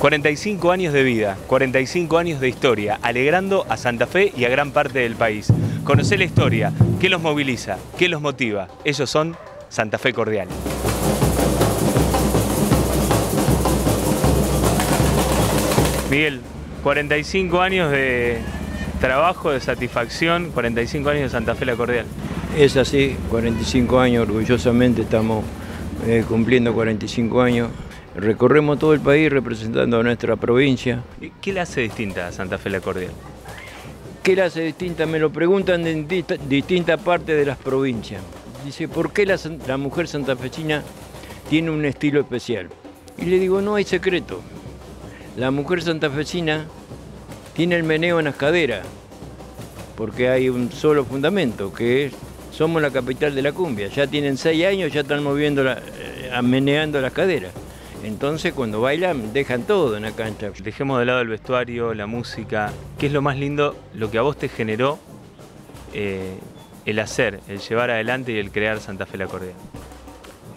45 años de vida, 45 años de historia, alegrando a Santa Fe y a gran parte del país. Conocer la historia, qué los moviliza, qué los motiva. Ellos son Santa Fe Cordial. Miguel, 45 años de trabajo, de satisfacción, 45 años de Santa Fe la Cordial. Es así, 45 años, orgullosamente estamos eh, cumpliendo 45 años. Recorremos todo el país representando a nuestra provincia. ¿Qué le hace distinta a Santa Fe la Cordial? ¿Qué le hace distinta? Me lo preguntan en distintas partes de las provincias. Dice, ¿por qué la, la mujer santafesina tiene un estilo especial? Y le digo, no hay secreto. La mujer santafesina tiene el meneo en las caderas, porque hay un solo fundamento, que es, somos la capital de la cumbia. Ya tienen seis años, ya están moviendo, la, eh, meneando las caderas. Entonces cuando bailan dejan todo en la cancha. Dejemos de lado el vestuario, la música. ¿Qué es lo más lindo, lo que a vos te generó eh, el hacer, el llevar adelante y el crear Santa Fe la Cordial?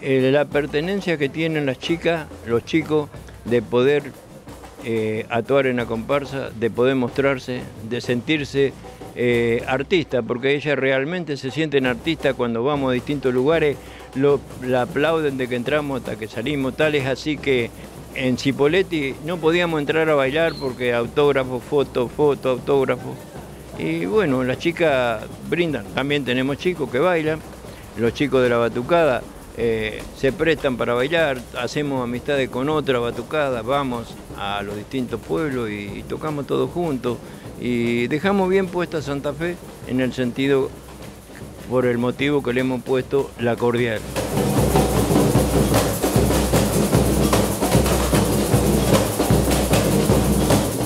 Eh, la pertenencia que tienen las chicas, los chicos, de poder eh, actuar en la comparsa, de poder mostrarse, de sentirse eh, artista, porque ellas realmente se sienten artistas cuando vamos a distintos lugares, la aplauden de que entramos hasta que salimos, tal es así que en Cipoletti no podíamos entrar a bailar porque autógrafo, foto, foto, autógrafo. Y bueno, las chicas brindan, también tenemos chicos que bailan, los chicos de la batucada eh, se prestan para bailar, hacemos amistades con otra batucada, vamos a los distintos pueblos y, tocamos todos juntos y dejamos bien puesta Santa Fe en el sentido por el motivo que le hemos puesto la cordial.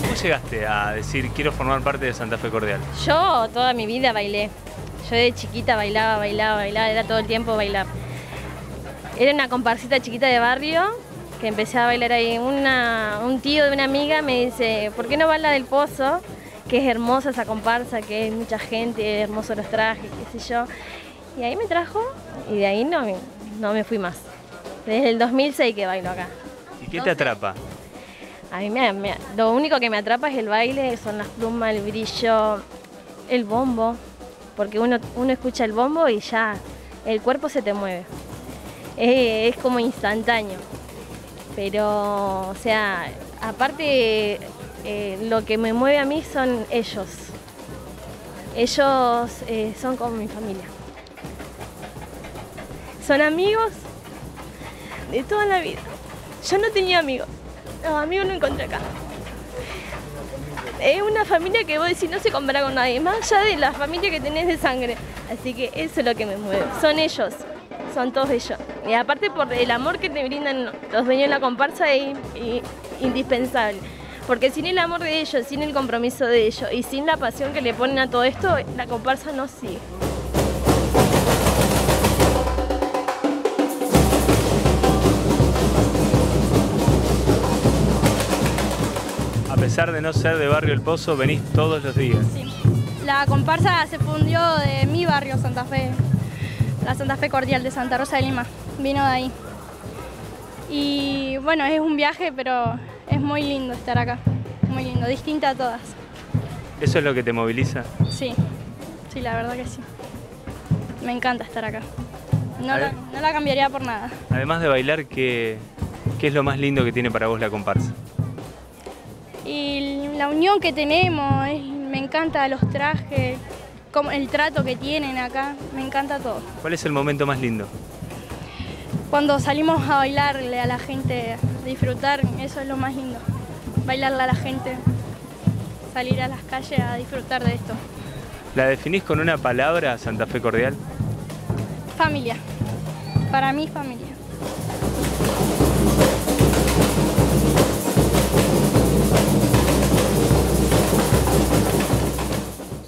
¿Cómo llegaste a decir quiero formar parte de Santa Fe Cordial? Yo toda mi vida bailé. Yo de chiquita bailaba, bailaba, bailaba, era todo el tiempo bailar. Era una comparsita chiquita de barrio que empecé a bailar ahí. un tío de una amiga me dice, ¿por qué no baila del pozo? Que es hermosa esa comparsa, que hay mucha gente, hermosos los trajes, qué sé yo. Y ahí me trajo y de ahí no, no me fui más. Desde el 2006 que bailo acá. ¿Y qué te atrapa? A mí me, lo único que me atrapa es el baile, son las plumas, el brillo, el bombo, porque uno, uno escucha el bombo y ya el cuerpo se te mueve es, como instantáneo. Pero, o sea, aparte eh, lo que me mueve a mí son ellos. Ellos eh, son como mi familia. Son amigos de toda la vida. Yo no tenía amigos. Los amigos no encontré acá. Es una familia que vos decís no se compara con nadie, más allá de la familia que tenés de sangre. Así que eso es lo que me mueve. Son ellos son todos ellos. Y aparte por el amor que te brindan los dueños de la comparsa es indispensable. Porque sin el amor de ellos, sin el compromiso de ellos y sin la pasión que le ponen a todo esto, la comparsa no sigue. A pesar de no ser de Barrio El Pozo, venís todos los días. Sí. La comparsa se fundió de mi barrio, Santa Fe, la Santa Fe Cordial de Santa Rosa de Lima, vino de ahí. Y bueno, es un viaje, pero es muy lindo estar acá, muy lindo, distinta a todas. ¿Eso es lo que te moviliza? Sí, sí, la verdad que sí. Me encanta estar acá. No, la, cambiaría por nada. Además de bailar, ¿qué, ¿qué es lo más lindo que tiene para vos la comparsa? Y la unión que tenemos, me encanta los trajes, el trato que tienen acá, me encanta todo. ¿Cuál es el momento más lindo? Cuando salimos a bailarle a la gente, disfrutar, eso es lo más lindo. Bailarle a la gente, salir a las calles a disfrutar de esto. ¿La definís con una palabra, Santa Fe Cordial? Familia. Para mí, familia.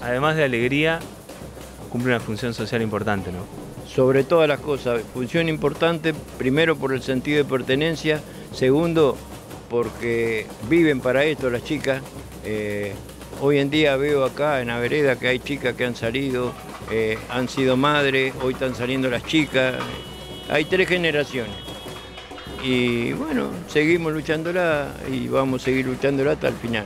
además de alegría, cumple una función social importante, ¿no? Sobre todas las cosas, función importante, primero por el sentido de pertenencia, segundo porque viven para esto las chicas. Eh, hoy en día veo acá en la vereda que hay chicas que han salido, eh, han sido madres, hoy están saliendo las chicas, hay tres generaciones. y bueno, seguimos luchándola y vamos a seguir luchándola hasta el final.